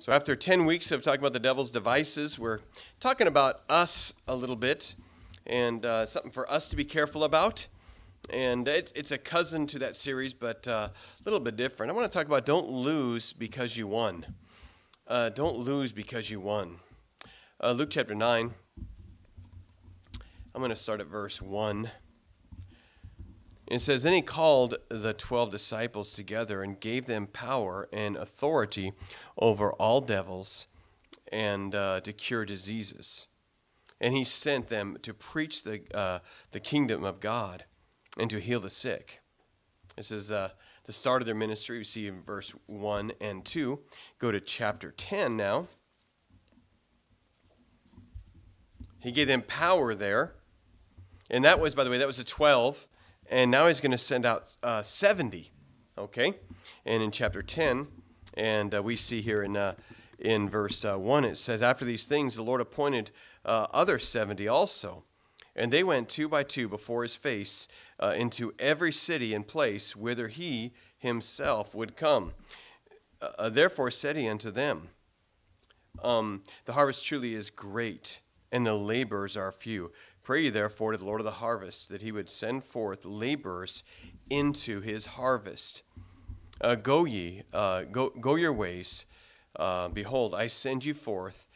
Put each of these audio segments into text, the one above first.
So, after 10 weeks of talking about the devil's devices, we're talking about us a little bit and uh, something for us to be careful about. And it, it's a cousin to that series, but uh, a little bit different. I want to talk about don't lose because you won. Uh, don't lose because you won. Uh, Luke chapter 9. I'm going to start at verse 1. It says, Then he called the twelve disciples together and gave them power and authority over all devils and uh, to cure diseases. And he sent them to preach the, uh, the kingdom of God and to heal the sick. This is uh, the start of their ministry. We see in verse 1 and 2. Go to chapter 10 now. He gave them power there. And that was, by the way, that was a 12 and now he's going to send out uh, 70 okay? And in chapter 10 and uh, we see here in, uh, in verse uh, 1 it says after these things the lord appointed uh, other 70 also. And they went two by two before his face uh, into every city and place whither he himself would come. Therefore said he unto them um, the harvest truly is great and the laborers are few Pray therefore to the Lord of the harvest that he would send forth laborers into his harvest. Uh, go ye, uh, go, go your ways. Uh, behold, I send you forth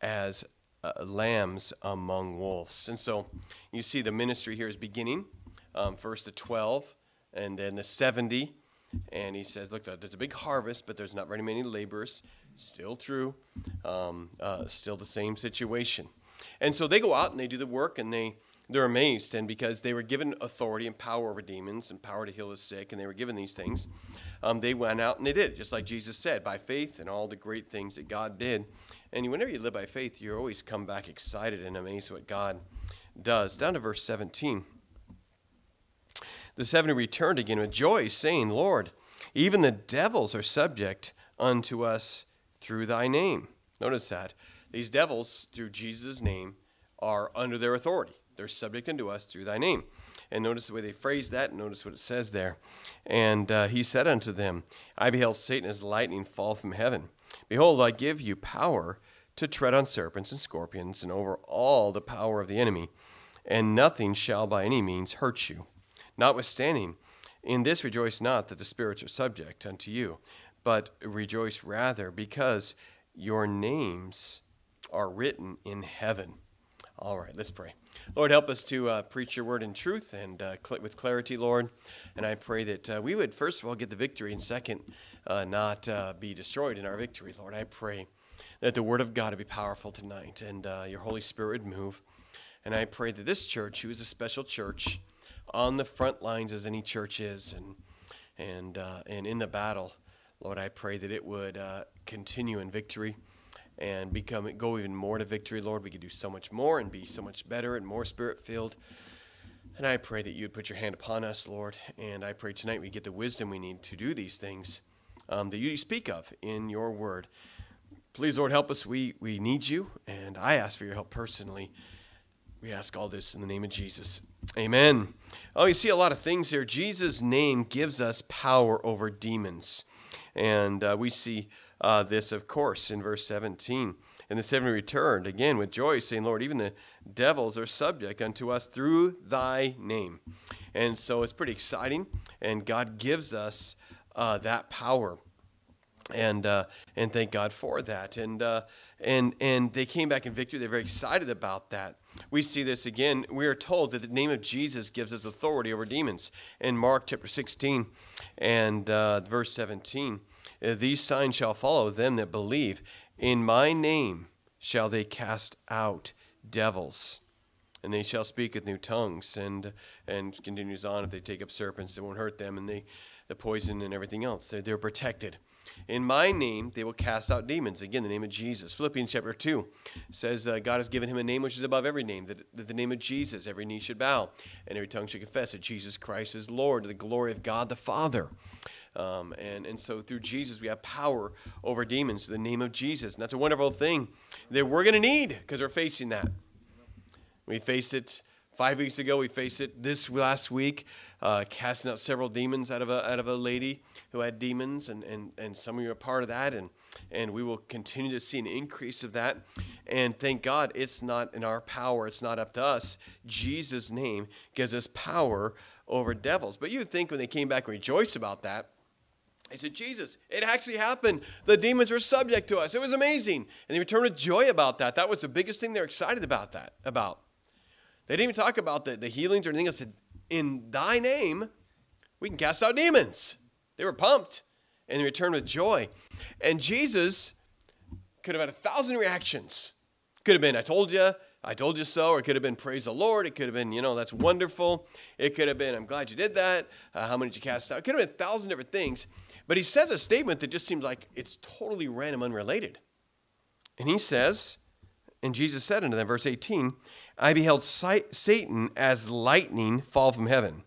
as uh, lambs among wolves. And so you see the ministry here is beginning. Um, first the 12, and then the 70. And he says, Look, there's a big harvest, but there's not very many laborers. Still true. Um, uh, still the same situation. And so they go out and they do the work and they they're amazed. And because they were given authority and power over demons and power to heal the sick and they were given these things um, they went out and they did just like jesus said by faith and all the great things that god did. And whenever you live by faith you always come back excited and amazed what god does. Down to verse 17 the 70 returned again with joy saying lord even the devils are subject unto us through thy name. Notice that these devils, through Jesus' name, are under their authority. They're subject unto us through thy name. And notice the way they phrase that. Notice what it says there. And uh, he said unto them, I beheld Satan as lightning fall from heaven. Behold, I give you power to tread on serpents and scorpions and over all the power of the enemy, and nothing shall by any means hurt you. Notwithstanding, in this rejoice not that the spirits are subject unto you, but rejoice rather because your names are written in heaven. All right, let's pray. Lord, help us to uh, preach your word in truth and uh, cl- with clarity, Lord. And I pray that uh, we would, first of all, get the victory, and second, uh, not uh, be destroyed in our victory, Lord. I pray that the word of God would be powerful tonight and uh, your Holy Spirit would move. And I pray that this church, who is a special church, on the front lines as any church is, and and and in the battle, Lord, I pray that it would continue in victory and become go even more to victory, Lord. We could do so much more and be so much better and more spirit filled. And I pray that you'd put your hand upon us, Lord. And I pray tonight we get the wisdom we need to do these things um, that you speak of in your word. Please, Lord, help us. We, we need you, and I ask for your help personally. We ask all this in the name of Jesus. Amen. Oh, you see a lot of things here. Jesus' name gives us power over demons. And uh, we see uh, this, of course, in verse 17. And the seven returned again with joy, saying, Lord, even the devils are subject unto us through thy name. And so it's pretty exciting, and God gives us uh, that power. And uh, and thank God for that. And uh, and and they came back in victory. They're very excited about that. We see this again. We are told that the name of Jesus gives us authority over demons. In Mark chapter 16 and uh, verse 17, uh, these signs shall follow them that believe. In my name shall they cast out devils. And they shall speak with new tongues. And and continues on, if they take up serpents, it won't hurt them. And they, the poison and everything else, they're, they're protected. In my name, they will cast out demons. Again, the name of Jesus. Philippians chapter 2 says uh, God has given him a name which is above every name, that, that the name of Jesus, every knee should bow, and every tongue should confess that Jesus Christ is Lord, to the glory of God the Father. Um, and, and so through Jesus, we have power over demons, the name of Jesus. And that's a wonderful thing that we're going to need because we're facing that. We faced it Five weeks ago, we faced it. This last week, uh, casting out several demons out of a, out of a lady who had demons, and, and, and some of you are part of that, and, and we will continue to see an increase of that. And thank God it's not in our power, it's not up to us. Jesus' name gives us power over devils. But you would think when they came back and rejoiced about that, they said, Jesus, it actually happened. The demons were subject to us. It was amazing. And they returned with joy about that. That was the biggest thing they're excited about that, about. They didn't even talk about the, the healings or anything else. Said, in thy name, we can cast out demons. They were pumped and they returned with joy. And Jesus could have had a thousand reactions. Could have been, I told you, I told you so, or it could have been, praise the Lord. It could have been, you know, that's wonderful. It could have been, I'm glad you did that. Uh, how many did you cast out? It could have been a thousand different things. But he says a statement that just seems like it's totally random, unrelated. And he says, and Jesus said unto them, verse 18, I beheld Satan as lightning fall from heaven.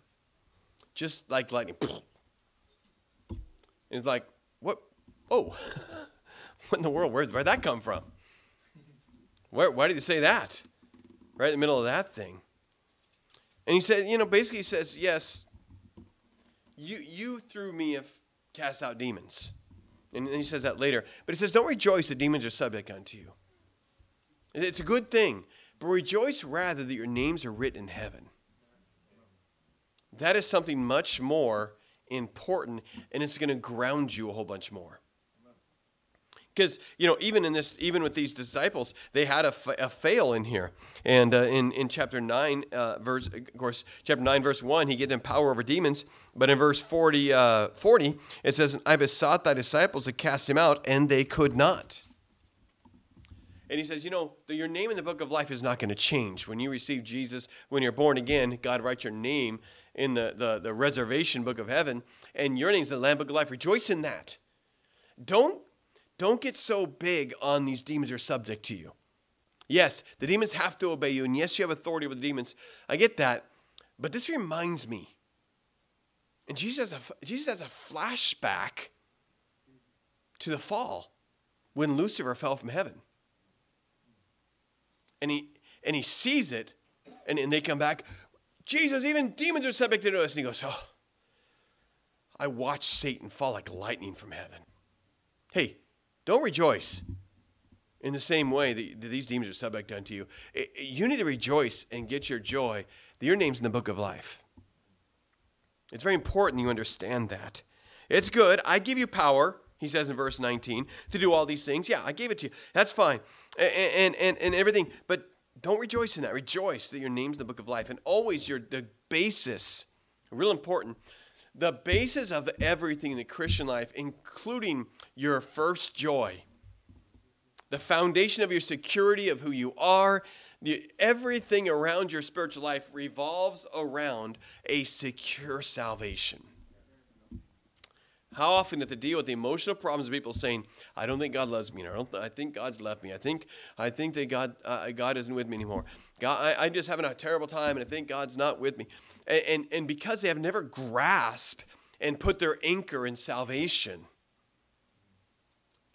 Just like lightning. It's like, what? Oh, what in the world? Where, where'd that come from? Where, why did he say that? Right in the middle of that thing. And he said, you know, basically he says, yes, you, you through me have cast out demons. And he says that later. But he says, don't rejoice that demons are subject unto you. It's a good thing. But rejoice rather that your names are written in heaven. That is something much more important, and it's going to ground you a whole bunch more. Because you know, even in this, even with these disciples, they had a, a fail in here. And uh, in in chapter nine, uh, verse of course, chapter nine, verse one, he gave them power over demons. But in verse 40, uh, 40 it says, "I besought thy disciples to cast him out, and they could not." And he says, You know, your name in the book of life is not going to change. When you receive Jesus, when you're born again, God writes your name in the, the, the reservation book of heaven, and your name's the Lamb Book of Life. Rejoice in that. Don't, don't get so big on these demons are subject to you. Yes, the demons have to obey you, and yes, you have authority over the demons. I get that. But this reminds me. And Jesus has a, Jesus has a flashback to the fall when Lucifer fell from heaven and he and he sees it, and, and they come back. Jesus, even demons are subject to us. And he goes, Oh, I watched Satan fall like lightning from heaven. Hey, don't rejoice in the same way that these demons are subject unto you. You need to rejoice and get your joy that your name's in the book of life. It's very important you understand that. It's good. I give you power he says in verse 19, to do all these things. Yeah, I gave it to you. That's fine. And, and, and, everything. But don't rejoice in that. Rejoice that your name's in the book of life. And always your the basis, real important, the basis of everything in the Christian life, including your first joy, the foundation of your security of who you are, everything around your spiritual life revolves around a secure salvation. How often have to deal with the emotional problems of people saying, "I don't think God loves me," or "I, don't th- I think God's left me," "I think I think that God uh, God isn't with me anymore," God, I, am just having a terrible time, and I think God's not with me, and, and and because they have never grasped and put their anchor in salvation,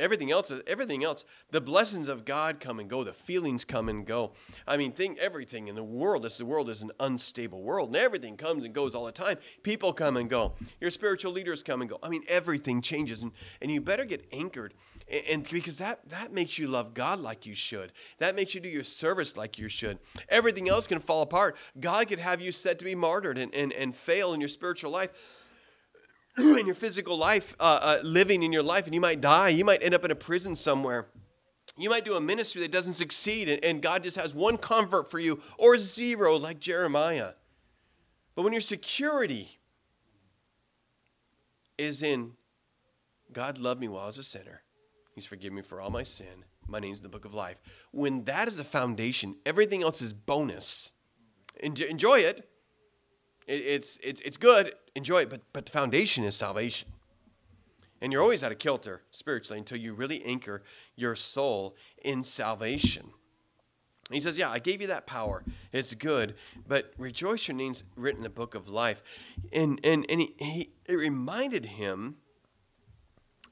Everything else, everything else, the blessings of God come and go. The feelings come and go. I mean, think everything in the world. This the world is an unstable world, and everything comes and goes all the time. People come and go. Your spiritual leaders come and go. I mean, everything changes, and, and you better get anchored, and, and because that that makes you love God like you should. That makes you do your service like you should. Everything else can fall apart. God could have you set to be martyred and, and, and fail in your spiritual life in your physical life, uh, uh, living in your life, and you might die. You might end up in a prison somewhere. You might do a ministry that doesn't succeed, and, and God just has one convert for you, or zero, like Jeremiah. But when your security is in God loved me while I was a sinner, He's forgiven me for all my sin. My name's in the book of life. When that is a foundation, everything else is bonus. Enjoy it, it, it's, it's, it's good, enjoy it, but, but the foundation is salvation. And you're always out of kilter spiritually until you really anchor your soul in salvation. He says, Yeah, I gave you that power. It's good, but rejoice your name's written in the book of life. And, and, and he, he, it reminded him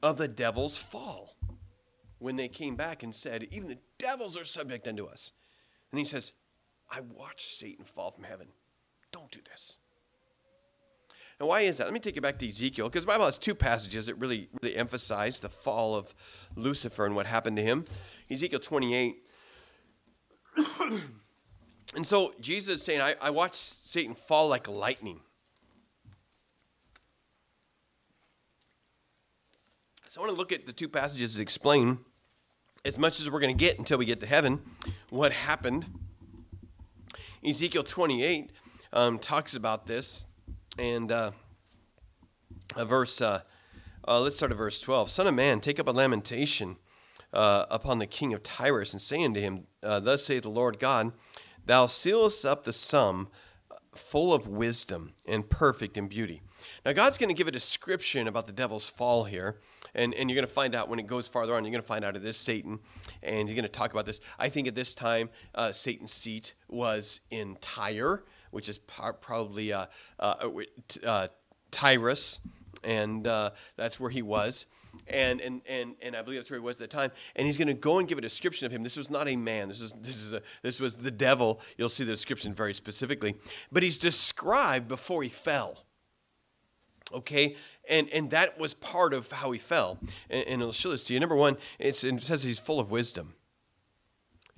of the devil's fall when they came back and said, Even the devils are subject unto us. And he says, I watched Satan fall from heaven. Don't do this. Now, why is that? Let me take you back to Ezekiel, because the Bible has two passages that really, really emphasize the fall of Lucifer and what happened to him. Ezekiel 28. and so Jesus is saying, I, I watched Satan fall like lightning. So I want to look at the two passages that explain, as much as we're going to get until we get to heaven, what happened. Ezekiel 28 um, talks about this, and uh, verse, uh, uh, let's start at verse 12. Son of man, take up a lamentation uh, upon the king of Tyrus, and say unto him, uh, Thus saith the Lord God, Thou sealest up the sum full of wisdom and perfect in beauty. Now, God's going to give a description about the devil's fall here. And, and you're going to find out when it goes farther on, you're going to find out it is Satan. And you're going to talk about this. I think at this time, uh, Satan's seat was in Tyre, which is probably uh, uh, uh Tyrus. And uh, that's where he was and and and and I believe that's where he was at the time. And he's going to go and give a description of him. This was not a man. This is this is a this was the devil. You'll see the description very specifically. But he's described before he fell okay and and that was part of how he fell and, and i'll show this to you number one it says he's full of wisdom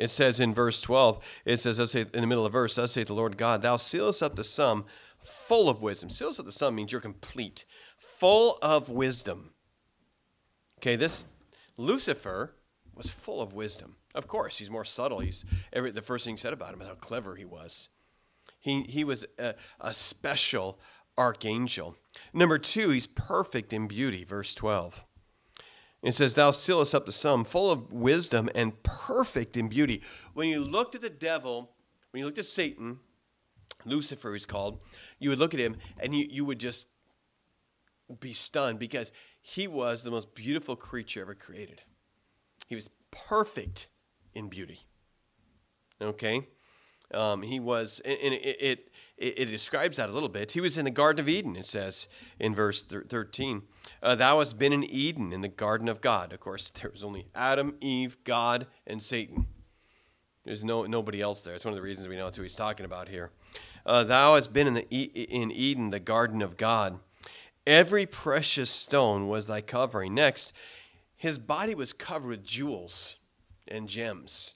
it says in verse 12 it says i say in the middle of verse thus saith the lord god thou sealest up the sum full of wisdom. Sealest up the sum means you're complete full of wisdom. Okay this lucifer was full of wisdom. Of course he's more subtle. He's every the first thing said about him is how clever he was. He, he was a, a special archangel. Number two, he's perfect in beauty, verse 12. It says, Thou sealest up the sum, full of wisdom and perfect in beauty. When you looked at the devil, when you looked at Satan, Lucifer he's called, you would look at him and you, you would just be stunned because he was the most beautiful creature ever created. He was perfect in beauty. Okay? Um, he was, and it, it, it, it, describes that a little bit. He was in the Garden of Eden, it says in verse 13. Uh, Thou hast been in Eden, in the garden of God. Of course, there was only Adam, Eve, God, and Satan. There's no nobody else there. It's one of the reasons we know who he's talking about here. Uh, thou hast been in, the, in Eden, the garden of God. Every precious stone was thy covering. Next, his body was covered with jewels and gems.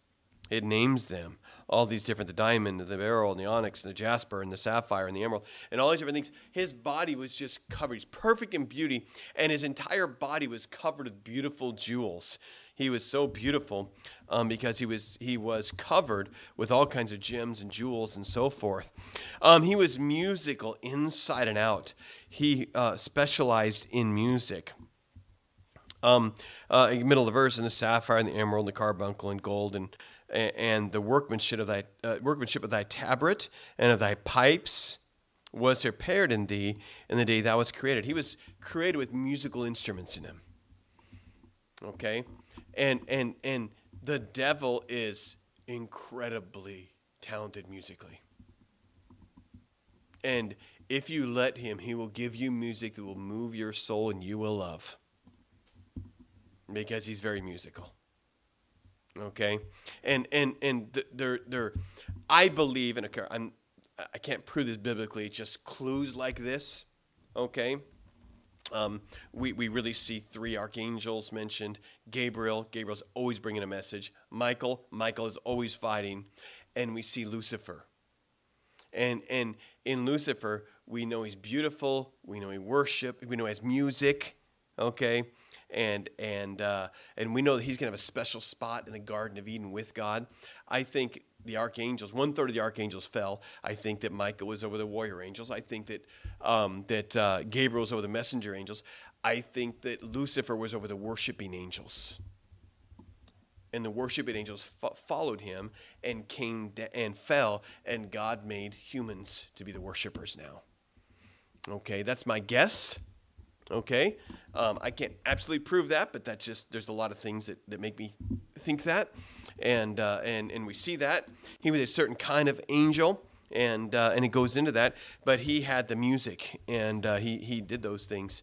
It names them all these different the diamond, the beryl, and the onyx, and the jasper, and the sapphire, and the emerald, and all these different things. His body was just covered. He's perfect in beauty, and his entire body was covered with beautiful jewels. He was so beautiful um, because he was he was covered with all kinds of gems and jewels and so forth. Um, he was musical inside and out. He uh, specialized in music. Um, uh, in the middle of the verse, and the sapphire and the emerald, and the carbuncle and gold and and the workmanship of thy uh, workmanship of thy tabret and of thy pipes was prepared in thee in the day thou was created. He was created with musical instruments in him. Okay? And and and the devil is incredibly talented musically. And if you let him, he will give you music that will move your soul and you will love. Because he's very musical okay? And and and they're they're i believe in a i'm i can't prove this biblically just clues like this okay? Um, we, we really see three archangels mentioned. Gabriel gabriel's always bringing a message. Michael michael is always fighting. And we see lucifer. And and in lucifer we know he's beautiful we know he worship we know he has music okay and and uh, and we know that he's going to have a special spot in the Garden of Eden with God. I think the archangels, one third of the archangels fell. I think that Michael was over the warrior angels. I think that um, that uh, Gabriel was over the messenger angels. I think that Lucifer was over the worshiping angels. And the worshiping angels fo- followed him and came and fell, and God made humans to be the worshipers now. Okay, that's my guess. Okay, um, I can't absolutely prove that, but that's just there's a lot of things that, that make me think that, and uh, and and we see that he was a certain kind of angel, and uh, and it goes into that. But he had the music, and uh, he he did those things.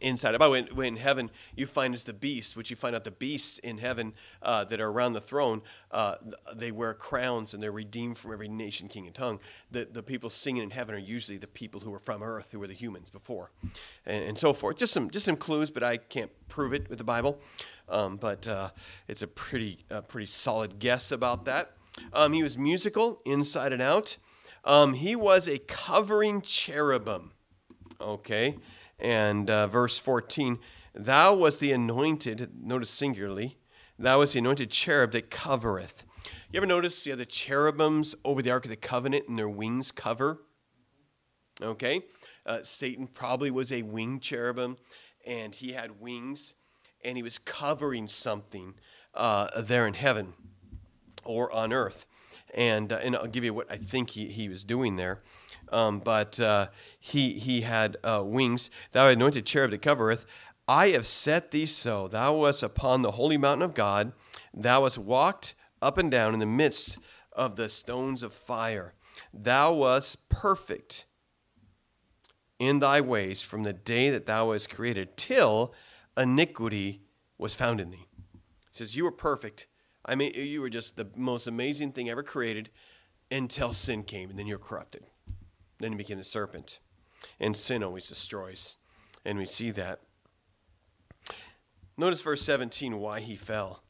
Inside. By way, when in heaven you find is the beasts, which you find out the beasts in heaven uh, that are around the throne, uh, they wear crowns and they're redeemed from every nation, king, and tongue. The, the people singing in heaven are usually the people who were from earth, who were the humans before, and, and so forth. Just some just some clues, but I can't prove it with the Bible. Um, but uh, it's a pretty pretty solid guess about that. Um, he was musical inside and out. Um, he was a covering cherubim. Okay and uh, verse 14 Thou was the anointed, notice singularly, thou was the anointed cherub that covereth. You ever notice yeah, the cherubims over the Ark of the Covenant and their wings cover? Okay? Uh, Satan probably was a winged cherubim, and he had wings, and he was covering something uh, there in heaven or on earth. And, uh, and I'll give you what I think he, he was doing there. Um, but uh, he, he had uh, wings. Thou anointed cherub that covereth. I have set thee so. Thou wast upon the holy mountain of God. Thou wast walked up and down in the midst of the stones of fire. Thou wast perfect in thy ways from the day that thou wast created till iniquity was found in thee. He says, You were perfect. I mean, you were just the most amazing thing ever created until sin came, and then you're corrupted. Then he became the serpent. And sin always destroys. And we see that. Notice verse 17 why he fell.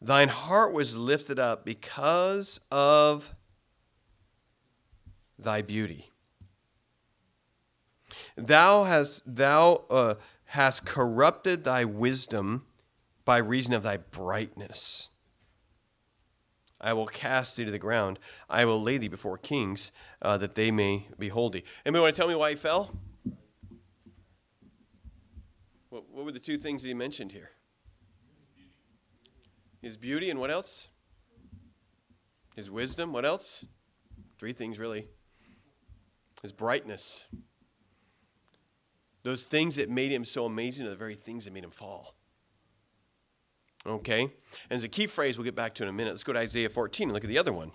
Thine heart was lifted up because of thy beauty. Thou hast thou uh, hast corrupted thy wisdom by reason of thy brightness. I will cast thee to the ground. I will lay thee before kings, uh, that they may behold thee. Anybody want to tell me why he fell? What, what were the two things that he mentioned here? His beauty and what else? His wisdom. What else? Three things, really. His brightness. Those things that made him so amazing are the very things that made him fall. Okay? And as a key phrase we'll get back to in a minute. Let's go to Isaiah 14 and look at the other one.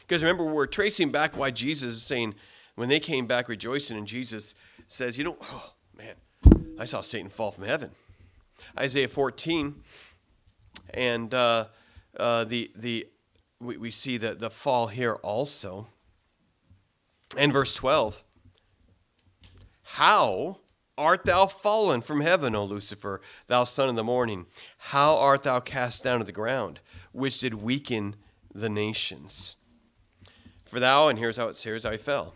Because remember, we're tracing back why Jesus is saying, when they came back rejoicing, and Jesus says, You know, oh, man, I saw Satan fall from heaven. Isaiah 14, and uh, uh, the, the, we, we see the, the fall here also. And verse 12 How art thou fallen from heaven, O Lucifer, thou son of the morning? How art thou cast down to the ground, which did weaken the nations? For thou, and here's how it's here's how he fell.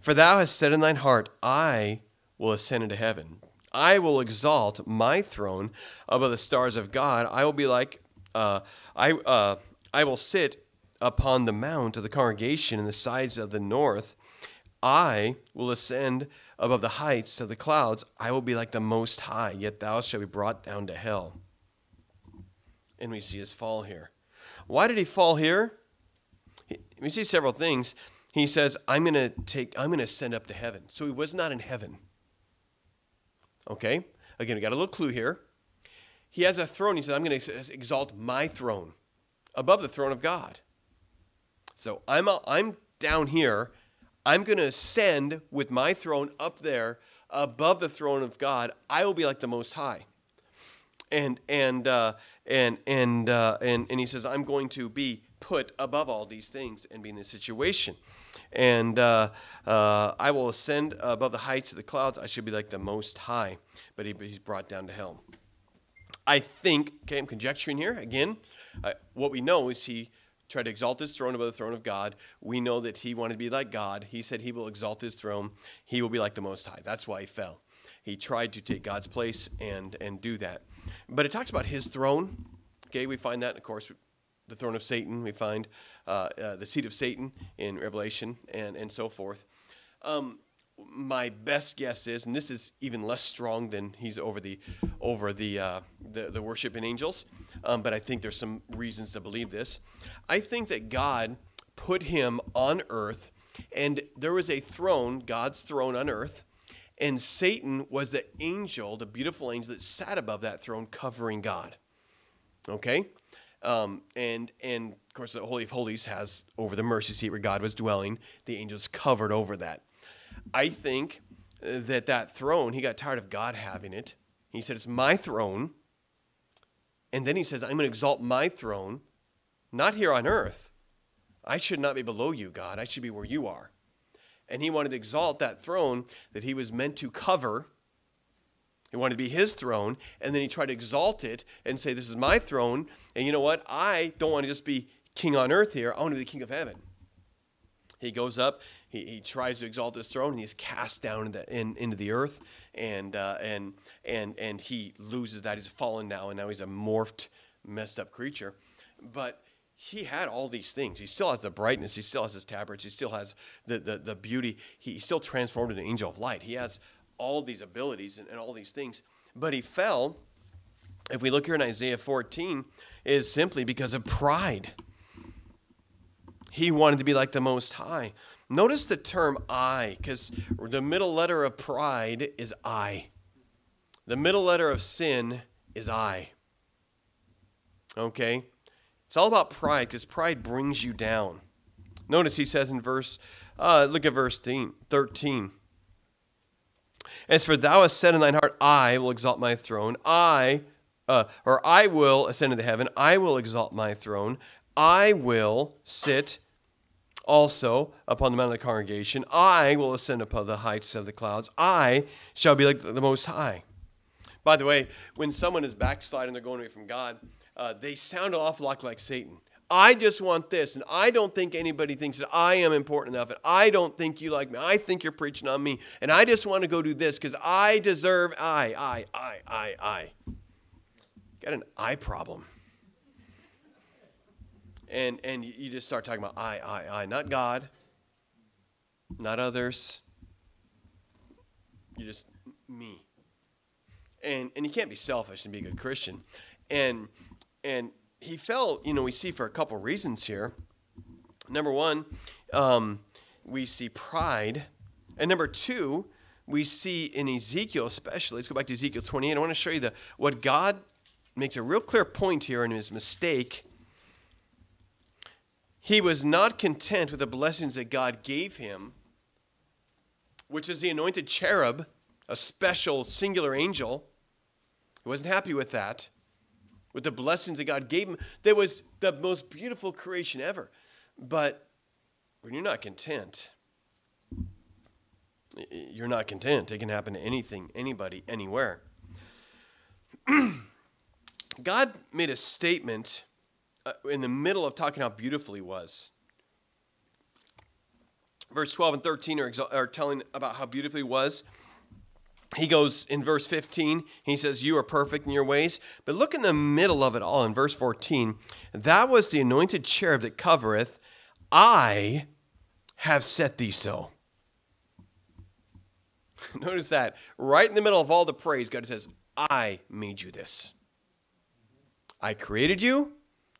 For thou hast said in thine heart, I will ascend into heaven. I will exalt my throne above the stars of God. I will be like uh, I uh, I will sit upon the mount of the congregation in the sides of the north. I will ascend above the heights of the clouds, I will be like the Most High, yet thou shalt be brought down to hell. And we see his fall here. Why did he fall here? We see several things. He says, I'm going to take, I'm going to ascend up to heaven. So he was not in heaven. Okay? Again, we got a little clue here. He has a throne. He says, I'm going to exalt my throne above the throne of God. So I'm, I'm down here I'm going to ascend with my throne up there above the throne of God. I will be like the Most High. And and uh, and and uh, and and he says, I'm going to be put above all these things and be in this situation. And uh, uh, I will ascend above the heights of the clouds. I should be like the Most High, but he, he's brought down to hell. I think, okay, I'm conjecturing here again. What we know is he tried to exalt his throne above the throne of God. We know that he wanted to be like God. He said he will exalt his throne. He will be like the Most High. That's why he fell. He tried to take God's place and and do that. But it talks about his throne. Okay, we find that, of course, the throne of Satan. We find uh, uh, the seat of Satan in Revelation and and so forth. Um, my best guess is, and this is even less strong than he's over the over the uh, the, the worshiping angels, um, but I think there's some reasons to believe this. I think that God put him on earth, and there was a throne, God's throne on earth, and Satan was the angel, the beautiful angel that sat above that throne, covering God. Okay, um, and and of course the Holy of Holies has over the mercy seat where God was dwelling. The angels covered over that. I think uh, that that throne, he got tired of God having it. He said, It's my throne. And then he says, I'm going to exalt my throne, not here on earth. I should not be below you, God. I should be where you are. And he wanted to exalt that throne that he was meant to cover. He wanted to be his throne. And then he tried to exalt it and say, This is my throne. And you know what? I don't want to just be king on earth here. I want to be the king of heaven. He goes up, he, he tries to exalt his throne, and he's cast down into, in, into the earth, and, uh, and, and, and he loses that. He's fallen now, and now he's a morphed, messed up creature. But he had all these things. He still has the brightness. He still has his tabrets. He still has the, the, the beauty. He, still transformed into an angel of light. He has all these abilities and, and all these things. But he fell, if we look here in Isaiah 14, is simply because of pride. He wanted to be like the Most High. Notice the term I, because the middle letter of pride is I. The middle letter of sin is I. Okay? It's all about pride because pride brings you down. Notice he says in verse, uh, look at verse 13. As for thou hast said in thine heart, I will exalt my throne. I, uh, or I will ascend into heaven. I will exalt my throne. I will sit also upon the mount of the congregation. I will ascend upon the heights of the clouds. I shall be like the Most High. By the way, when someone is backsliding, they're going away from God, uh, they sound an awful lot like Satan. I just want this, and I don't think anybody thinks that I am important enough, and I don't think you like me. I think you're preaching on me, and I just want to go do this because I deserve I, I, I, I, I. Got an I problem and and you just start talking about I, I, I, not God, not others. You just me. And and you can't be selfish and be a good Christian. And and he fell, you know, we see for a couple reasons here. Number one, um, we see pride. And number two, we see in Ezekiel especially, let's go back to Ezekiel 28. I want to show you the what God makes a real clear point here in his mistake he was not content with the blessings that God gave him, which is the anointed cherub, a special singular angel. He wasn't happy with that, with the blessings that God gave him. That was the most beautiful creation ever. But when you're not content, you're not content. It can happen to anything, anybody, anywhere. God made a statement uh, in the middle of talking how beautiful he was. Verse 12 and 13 are, are telling about how beautiful he was. He goes in verse 15, he says, You are perfect in your ways. But look in the middle of it all in verse 14. That was the anointed cherub that covereth. I have set thee so. Notice that. Right in the middle of all the praise, God says, I made you this. I created you.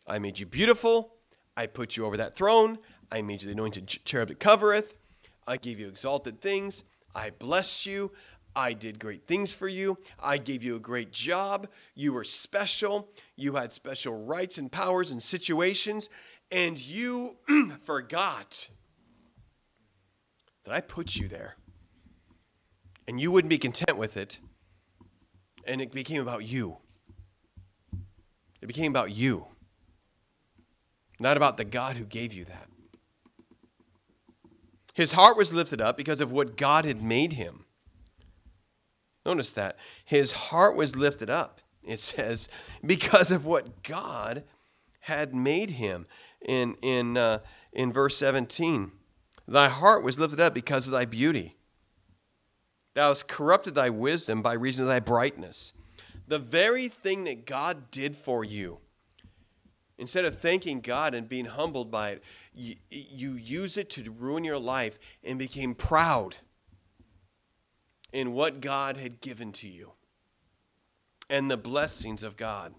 I made you beautiful. I put you over that throne. I made you the anointed cherub that covereth. I gave you exalted things. I blessed you. I did great things for you. I gave you a great job. You were special. You had special rights and powers and situations. And you forgot that I put you there. And you wouldn't be content with it. And it became about you. It became about you not about the God who gave you that. His heart was lifted up because of what God had made him. Notice that. His heart was lifted up, it says, because of what God had made him. In, in, uh, in verse 17, thy heart was lifted up because of thy beauty. Thou hast corrupted thy wisdom by reason of thy brightness. The very thing that God did for you Instead of thanking God and being humbled by it, you, you use it to ruin your life and became proud in what God had given to you and the blessings of God.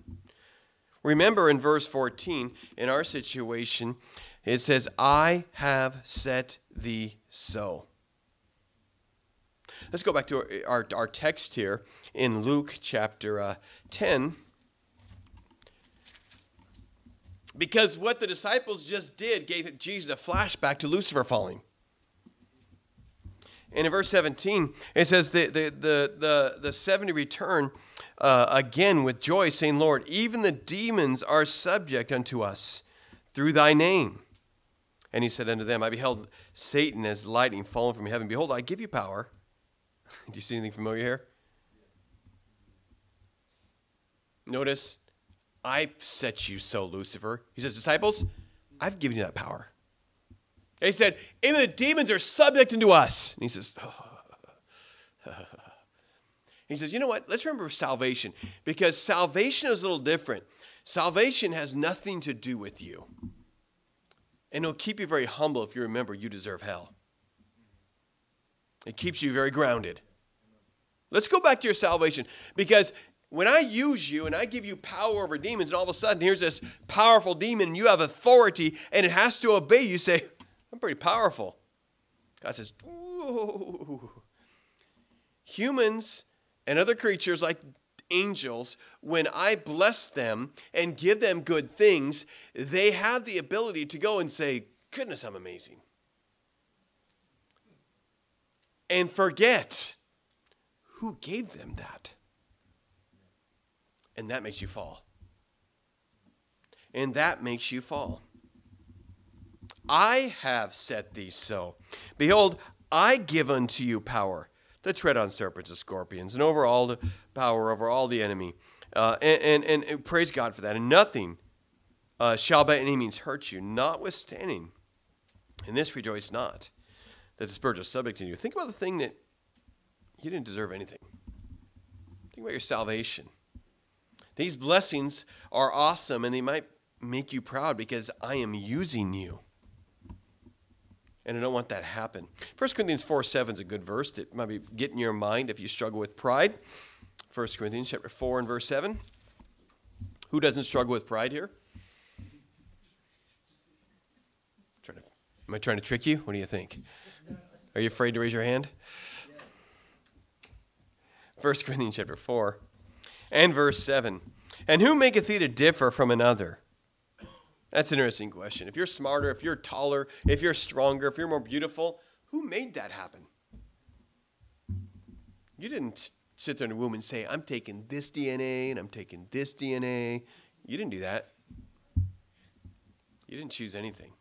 Remember in verse 14, in our situation, it says, I have set thee so. Let's go back to our, our, our text here in Luke chapter uh, 10 Because what the disciples just did gave Jesus a flashback to Lucifer falling. And in verse 17, it says the, the, the, the, the 70 return uh, again with joy, saying, Lord, even the demons are subject unto us through thy name. And he said unto them, I beheld Satan as lightning falling from heaven. Behold, I give you power. Do you see anything familiar here? Notice, I set you so, Lucifer. He says, Disciples, I've given you that power. And he said, Even the demons are subject unto us. And he says, oh. He says, You know what? Let's remember salvation because salvation is a little different. Salvation has nothing to do with you. And it'll keep you very humble if you remember you deserve hell. It keeps you very grounded. Let's go back to your salvation because when I use you and I give you power over demons, and all of a sudden here's this powerful demon, you have authority, and it has to obey you, say, I'm pretty powerful. God says, Ooh. Humans and other creatures like angels, when I bless them and give them good things, they have the ability to go and say, Goodness, I'm amazing. And forget who gave them that. And that makes you fall. And that makes you fall. I have set thee so. Behold, I give unto you power to tread on serpents and scorpions, and over all the power over all the enemy. Uh, and, and, and, praise God for that. And nothing uh, shall by any means hurt you, notwithstanding. In this rejoice not that the Spirit is subject to you. Think about the thing that you didn't deserve anything. Think about your salvation. These blessings are awesome and they might make you proud because I am using you. And I don't want that to happen. 1 Corinthians 4 7 is a good verse that might be get in your mind if you struggle with pride. 1 Corinthians chapter 4 and verse 7. Who doesn't struggle with pride here? Am I trying to trick you? What do you think? Are you afraid to raise your hand? 1 Corinthians chapter 4 and verse 7. And who maketh thee to differ from another? That's an interesting question. If you're smarter, if you're taller, if you're stronger, if you're more beautiful, who made that happen? You didn't sit there in a womb and say, I'm taking this DNA and I'm taking this DNA. You didn't do that. You didn't choose anything.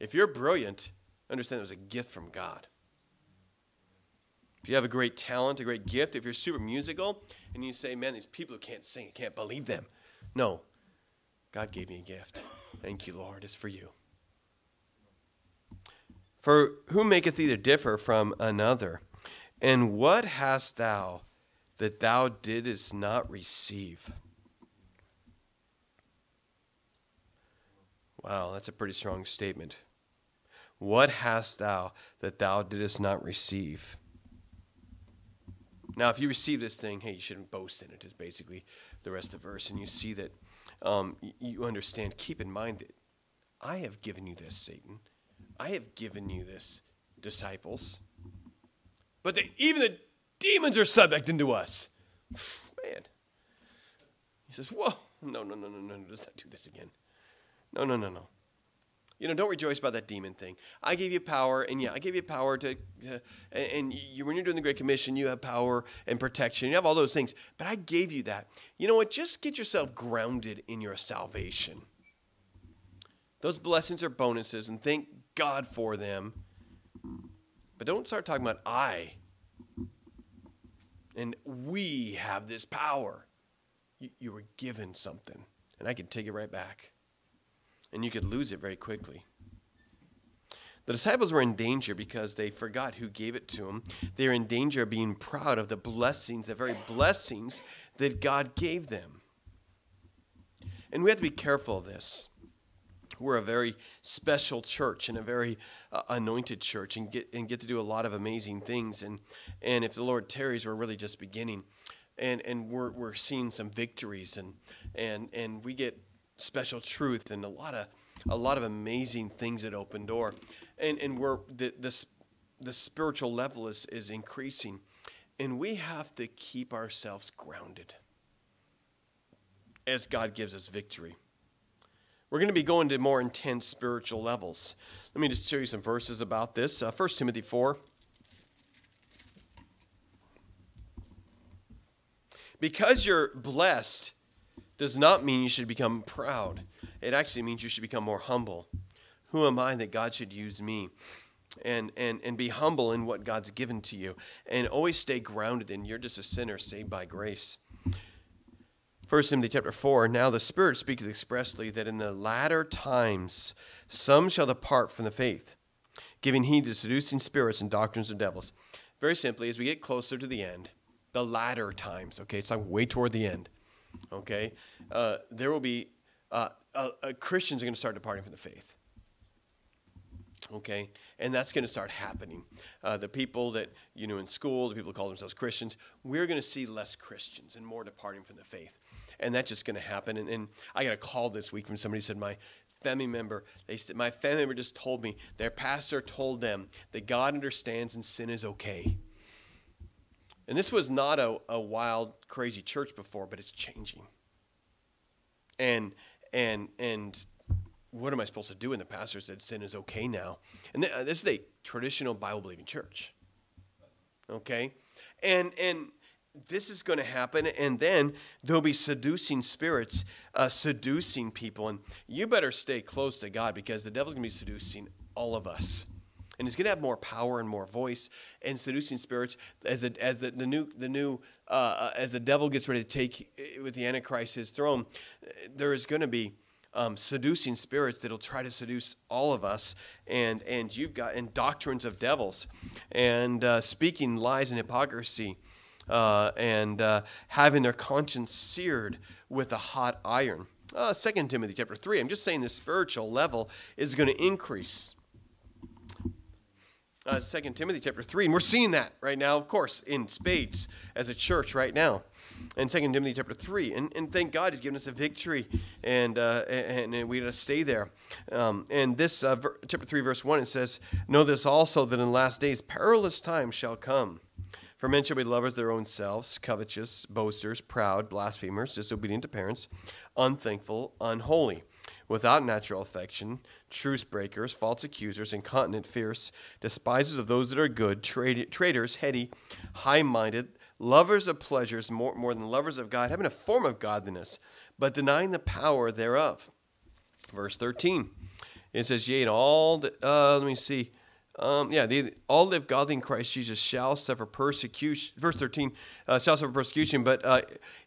If you're brilliant, understand it was a gift from God. If you have a great talent, a great gift, if you're super musical, and you say, man, these people who can't sing, I can't believe them. No, God gave me a gift. Thank you, Lord, it's for you. For who maketh thee to differ from another? And what hast thou that thou didst not receive? Wow, that's a pretty strong statement. What hast thou that thou didst not receive? Now, if you receive this thing, hey, you shouldn't boast in it, is basically the rest of the verse. And you see that um, you understand, keep in mind that I have given you this, Satan. I have given you this, disciples. But they, even the demons are subject unto us. Man. He says, Whoa, no, no, no, no, no, let's not do this again. No, no, no, no. You know, don't rejoice about that demon thing. I gave you power, and yeah, I gave you power to, uh, and you, when you're doing the Great Commission, you have power and protection. You have all those things, but I gave you that. You know what? Just get yourself grounded in your salvation. Those blessings are bonuses, and thank God for them. But don't start talking about I and we have this power. You, you were given something, and I can take it right back and you could lose it very quickly. The disciples were in danger because they forgot who gave it to them. They were in danger of being proud of the blessings, the very blessings that God gave them. And we have to be careful of this. We're a very special church and a very uh, anointed church and get, and get to do a lot of amazing things. And, and if the Lord tarries, we're really just beginning. And, and we're, we're seeing some victories and, and, and we get special truth and a lot of a lot of amazing things at Open Door, and and we're the the, the spiritual level is is increasing, and we have to keep ourselves grounded as God gives us victory. We're going to be going to more intense spiritual levels. Let me just show you some verses about this. Uh, 1 Timothy 4. Because you're blessed does not mean you should become proud. It actually means you should become more humble. Who am I that God should use me? And, and, and be humble in what God's given to you. And always stay grounded in you're just a sinner saved by grace. 1 Timothy chapter 4 Now the Spirit speaks expressly that in the latter times some shall depart from the faith, giving heed to seducing spirits and doctrines of devils. Very simply, as we get closer to the end, the latter times, okay, it's like way toward the end, okay, uh, there will be, uh, uh, uh Christians are going to start departing from the faith. Okay, and that's going to start happening. Uh, the people that, you know, in school, the people who call themselves Christians, we're going to see less Christians and more departing from the faith and that's just going to happen. And, and, I got a call this week from somebody who said my family member, they said my family member just told me their pastor told them that God understands and sin is okay. And this was not a, a wild, crazy church before, but it's changing. And and and what am I supposed to do? And the pastor said sin is okay now. And th- this is a traditional Bible believing church. Okay, and and this is going to happen, and then there'll be seducing spirits uh, seducing people. And you better stay close to God because the devil's going to be seducing all of us. And he's going to have more power and more voice and seducing spirits as, a, as the, the new, the new uh, uh as the devil gets ready to take uh, with the Antichrist his throne, there is going to be um, seducing spirits that'll try to seduce all of us, and and you've got and doctrines of devils, and uh, speaking lies and hypocrisy, uh, and uh, having their conscience seared with a hot iron. Uh, 2 Timothy chapter 3, I'm just saying the spiritual level is going to increase. Uh, 2 Timothy chapter 3, and we're seeing that right now, of course, in spades as a church right now. In 2 Timothy chapter 3, and, and thank God he's given us a victory, and, uh, and, and we got to stay there. Um, and this, uh, ver- chapter 3, verse 1, it says, Know this also, that in the last days perilous times shall come. For men shall be lovers of their own selves, covetous, boasters, proud, blasphemers, disobedient to parents, unthankful, unholy, without natural affection, truce breakers, false accusers, incontinent, fierce, despisers of those that are good, tra- traitors, heady, high minded, lovers of pleasures more, more than lovers of God, having a form of godliness, but denying the power thereof. Verse 13. It says, Yea, and all, the, uh, let me see. Um, yeah, the, all live godly in Christ Jesus shall suffer persecution. Verse 13, uh, shall suffer persecution, but uh,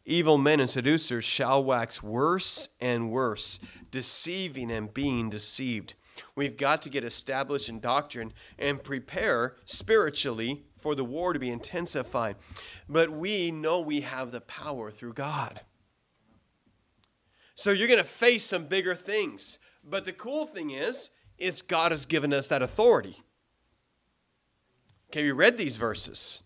evil men and seducers shall wax worse and worse, deceiving and being deceived. We've got to get established in doctrine and prepare spiritually for the war to be intensified. But we know we have the power through God. So you're going to face some bigger things. But the cool thing is, is God has given us that authority. Okay, we read these verses.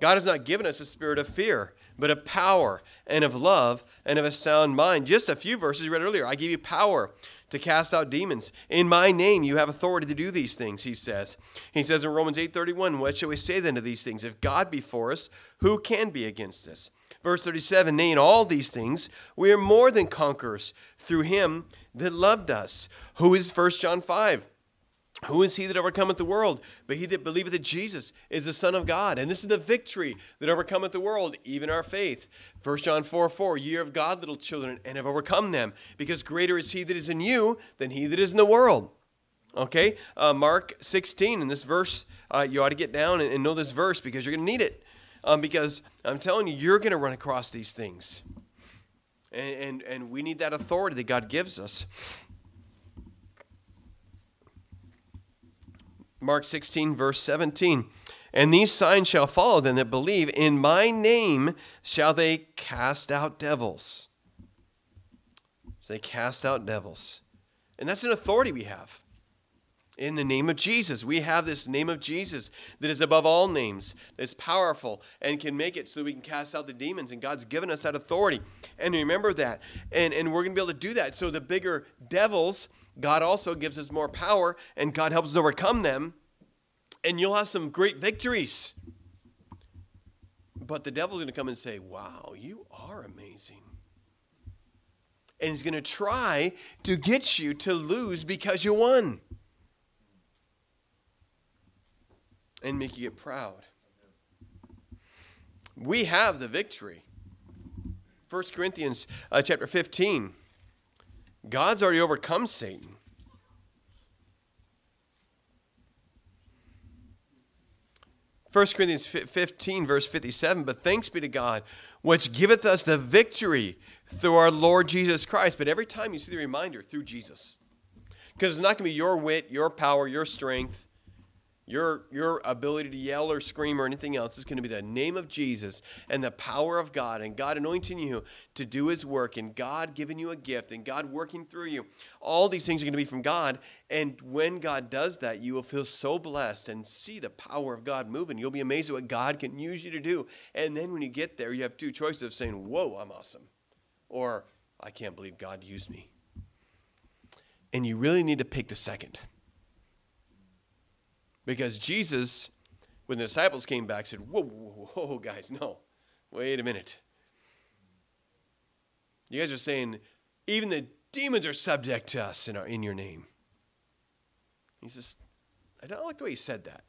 God has not given us a spirit of fear, but of power and of love and of a sound mind. Just a few verses read earlier. I give you power to cast out demons. In my name you have authority to do these things, he says. He says in Romans 8:31, what shall we say then to these things? If God be for us, who can be against us? Verse 37, nay, in all these things we are more than conquerors through him that loved us. Who is 1 John 5? Who is he that overcometh the world? But he that believeth that Jesus is the Son of God. And this is the victory that overcometh the world, even our faith. 1 John 4 4, ye are of God, little children, and have overcome them, because greater is he that is in you than he that is in the world. Okay? Uh, Mark 16, in this verse, uh, you ought to get down and, and, know this verse because you're going to need it. Um, because I'm telling you, you're going to run across these things. And, and, and we need that authority that God gives us. Mark 16, verse 17. And these signs shall follow them that believe. In my name shall they cast out devils. So they cast out devils. And that's an authority we have. In the name of Jesus. We have this name of Jesus that is above all names, that's powerful and can make it so we can cast out the demons. And God's given us that authority. And remember that. And, and we're going to be able to do that. So the bigger devils God also gives us more power and God helps us overcome them, and you'll have some great victories. But the devil's going to come and say, Wow, you are amazing. And he's going to try to get you to lose because you won and make you get proud. We have the victory. 1 Corinthians uh, chapter 15. God's already overcome Satan. First Corinthians 15, verse 57, but thanks be to God, which giveth us the victory through our Lord Jesus Christ. But every time you see the reminder, through Jesus. Because it's not going to be your wit, your power, your strength your, your ability to yell or scream or anything else is going to be the name of Jesus and the power of God and God anointing you to do his work and God giving you a gift and God working through you. All these things are going to be from God. And when God does that, you will feel so blessed and see the power of God moving. You'll be amazed at what God can use you to do. And then when you get there, you have two choices of saying, Whoa, I'm awesome. Or, I can't believe God used me. And you really need to pick the second. Because Jesus, when the disciples came back, said, Whoa, whoa, whoa, guys, no. Wait a minute. You guys are saying, even the demons are subject to us in, our, in your name. He says, I don't like the way you said that.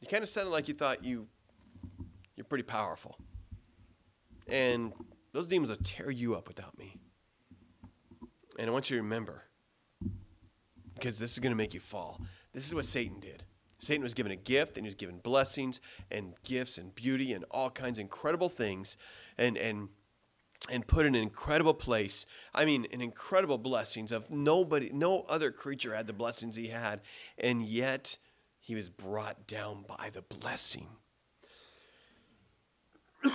You kind of sounded like you thought you, you're pretty powerful. And those demons will tear you up without me. And I want you to remember because this is going to make you fall. This is what Satan did. Satan was given a gift and he was given blessings and gifts and beauty and all kinds of incredible things and and and put in an incredible place. I mean, an incredible blessings of nobody, no other creature had the blessings he had, and yet he was brought down by the blessing.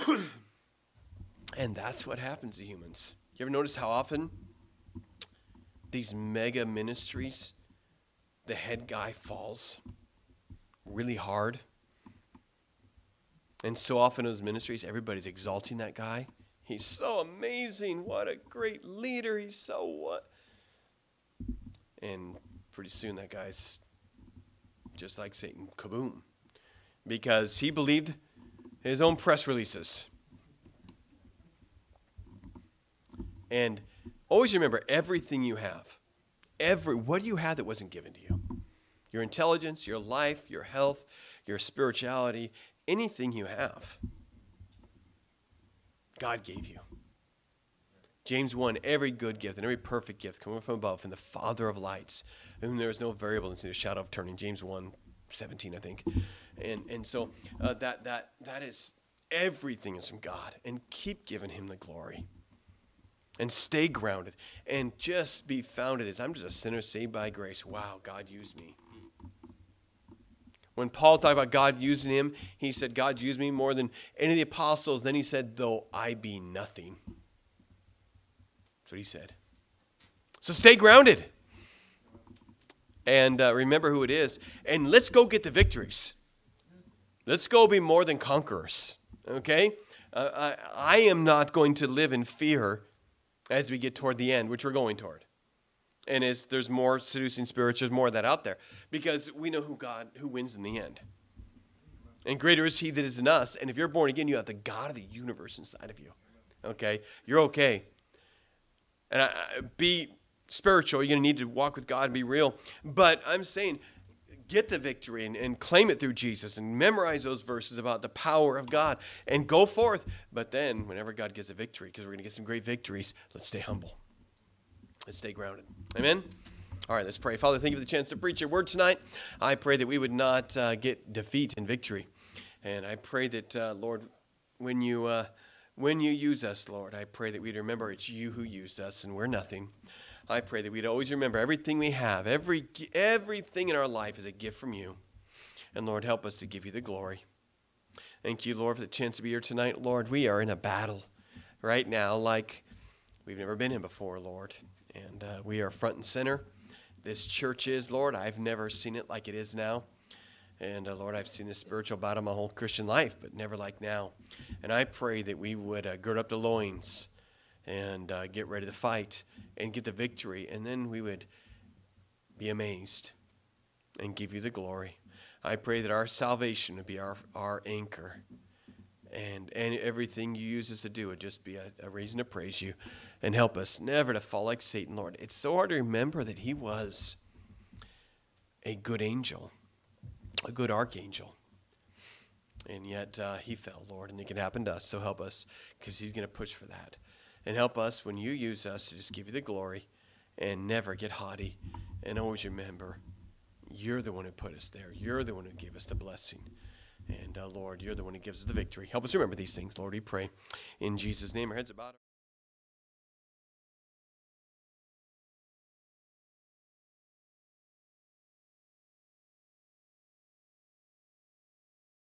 and that's what happens to humans. You ever notice how often these mega ministries, the head guy falls really hard. And so often in those ministries, everybody's exalting that guy. He's so amazing. What a great leader. He's so what? And pretty soon that guy's just like Satan, kaboom. Because he believed his own press releases. And Always remember everything you have. Every what do you have that wasn't given to you? Your intelligence, your life, your health, your spirituality, anything you have. God gave you. James 1 Every good gift and every perfect gift coming from above, from the Father of lights, whom there is no variableness in the shadow of turning. James 1 17, I think. And, and so uh, that, that, that is everything is from God. And keep giving Him the glory and stay grounded and just be founded as I'm just a sinner saved by grace. Wow, God used me. When Paul talked about God using him, he said, God used me more than any of the apostles. Then he said, though I be nothing. That's what he said. So stay grounded. And uh, remember who it is. And let's go get the victories. Let's go be more than conquerors. Okay? Uh, I, I am not going to live in fear as we get toward the end, which we're going toward. And as there's more seducing spirits, there's more of that out there because we know who God, who wins in the end. And greater is He that is in us. And if you're born again, you have the God of the universe inside of you. Okay, you're okay. And I, be spiritual. You're gonna need to walk with God and be real. But I'm saying get the victory and, and claim it through Jesus and memorize those verses about the power of God and go forth. But then, whenever God gives a victory, because we're going to get some great victories, let's stay humble. Let's stay grounded. Amen? All right, let's pray. Father, thank you for the chance to preach your word tonight. I pray that we would not uh, get defeat and victory. And I pray that, uh, Lord, when you, uh, when you use us, Lord, I pray that we'd remember it's you who used us and we're nothing. I pray that we'd always remember everything we have, every, everything in our life is a gift from you. And Lord, help us to give you the glory. Thank you, Lord, for the chance to be here tonight. Lord, we are in a battle right now like we've never been in before, Lord. And uh, we are front and center. This church is, Lord, I've never seen it like it is now. And uh, Lord, I've seen this spiritual battle my whole Christian life, but never like now. And I pray that we would uh, gird up the loins and uh, get ready to fight and get the victory, and then we would be amazed and give you the glory. I pray that our salvation would be our, our anchor. And, and everything you use us to do would just be a, a reason to praise you and help us never to fall like Satan, Lord. It's so hard to remember that he was a good angel, a good archangel. And yet uh, he fell, Lord, and it can happen to us. So help us because he's going to push for that. And help us when you use us to just give you the glory and never get haughty. And always remember, you're the one who put us there. You're the one who gave us the blessing. And uh, Lord, you're the one who gives us the victory. Help us remember these things, Lord, we pray. In Jesus' name, our heads about.